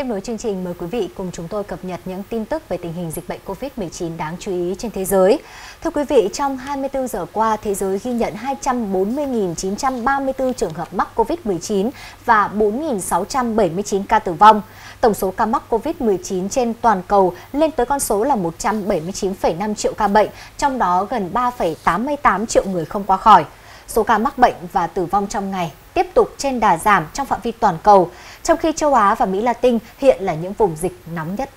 Tiếp nối chương trình, mời quý vị cùng chúng tôi cập nhật những tin tức về tình hình dịch bệnh COVID-19 đáng chú ý trên thế giới. Thưa quý vị, trong 24 giờ qua, thế giới ghi nhận 240.934 trường hợp mắc COVID-19 và 4.679 ca tử vong. Tổng số ca mắc COVID-19 trên toàn cầu lên tới con số là 179,5 triệu ca bệnh, trong đó gần 3,88 triệu người không qua khỏi. Số ca mắc bệnh và tử vong trong ngày tiếp tục trên đà giảm trong phạm vi toàn cầu, trong khi châu Á và Mỹ Latin hiện là những vùng dịch nóng nhất.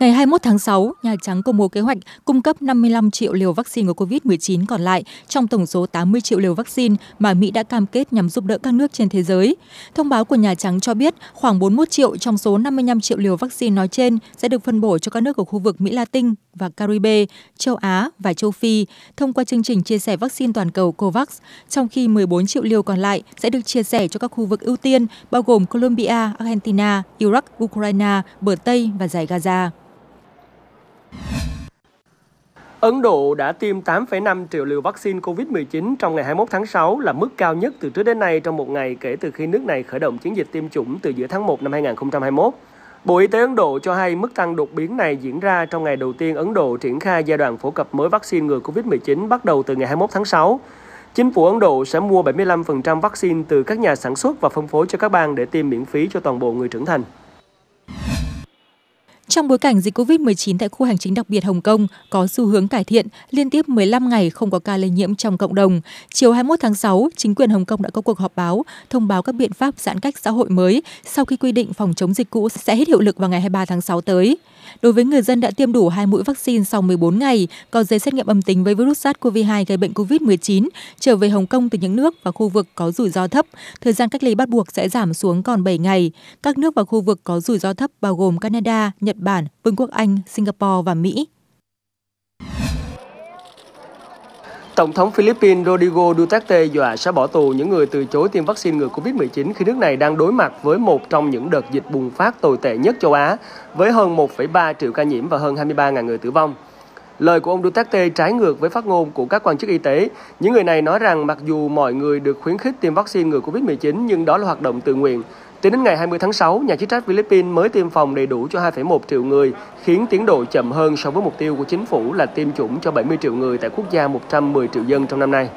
Ngày 21 tháng 6, Nhà Trắng công bố kế hoạch cung cấp 55 triệu liều vaccine của COVID-19 còn lại trong tổng số 80 triệu liều vaccine mà Mỹ đã cam kết nhằm giúp đỡ các nước trên thế giới. Thông báo của Nhà Trắng cho biết khoảng 41 triệu trong số 55 triệu liều vaccine nói trên sẽ được phân bổ cho các nước ở khu vực Mỹ Latin và Caribe, châu Á và châu Phi thông qua chương trình chia sẻ vaccine toàn cầu COVAX, trong khi 14 triệu liều còn lại sẽ được chia sẻ cho các khu vực ưu tiên bao gồm Colombia, Argentina, Iraq, Ukraine, bờ Tây và giải Gaza. Ấn Độ đã tiêm 8,5 triệu liều vaccine COVID-19 trong ngày 21 tháng 6 là mức cao nhất từ trước đến nay trong một ngày kể từ khi nước này khởi động chiến dịch tiêm chủng từ giữa tháng 1 năm 2021. Bộ Y tế Ấn Độ cho hay mức tăng đột biến này diễn ra trong ngày đầu tiên Ấn Độ triển khai giai đoạn phổ cập mới vaccine ngừa COVID-19 bắt đầu từ ngày 21 tháng 6. Chính phủ Ấn Độ sẽ mua 75% vaccine từ các nhà sản xuất và phân phối cho các bang để tiêm miễn phí cho toàn bộ người trưởng thành. Trong bối cảnh dịch COVID-19 tại khu hành chính đặc biệt Hồng Kông có xu hướng cải thiện, liên tiếp 15 ngày không có ca lây nhiễm trong cộng đồng, chiều 21 tháng 6, chính quyền Hồng Kông đã có cuộc họp báo thông báo các biện pháp giãn cách xã hội mới sau khi quy định phòng chống dịch cũ sẽ hết hiệu lực vào ngày 23 tháng 6 tới. Đối với người dân đã tiêm đủ hai mũi vaccine sau 14 ngày, có giấy xét nghiệm âm tính với virus SARS-CoV-2 gây bệnh COVID-19, trở về Hồng Kông từ những nước và khu vực có rủi ro thấp, thời gian cách ly bắt buộc sẽ giảm xuống còn 7 ngày. Các nước và khu vực có rủi ro thấp bao gồm Canada, Nhật Bản, Vương quốc Anh, Singapore và Mỹ. Tổng thống Philippines Rodrigo Duterte dọa sẽ bỏ tù những người từ chối tiêm vaccine ngừa COVID-19 khi nước này đang đối mặt với một trong những đợt dịch bùng phát tồi tệ nhất châu Á, với hơn 1,3 triệu ca nhiễm và hơn 23.000 người tử vong. Lời của ông Duterte trái ngược với phát ngôn của các quan chức y tế. Những người này nói rằng mặc dù mọi người được khuyến khích tiêm vaccine ngừa COVID-19 nhưng đó là hoạt động tự nguyện Tính đến ngày 20 tháng 6, nhà chức trách Philippines mới tiêm phòng đầy đủ cho 2,1 triệu người, khiến tiến độ chậm hơn so với mục tiêu của chính phủ là tiêm chủng cho 70 triệu người tại quốc gia 110 triệu dân trong năm nay.